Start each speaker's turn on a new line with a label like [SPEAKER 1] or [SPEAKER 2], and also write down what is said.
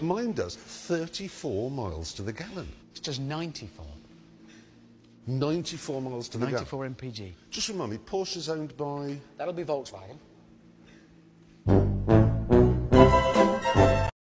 [SPEAKER 1] Mine does 34 miles to the gallon.
[SPEAKER 2] It's just 94.
[SPEAKER 1] 94 miles to the gallon.
[SPEAKER 2] 94 mpg.
[SPEAKER 1] Just remind me, Porsche's owned by...
[SPEAKER 3] That'll be Volkswagen.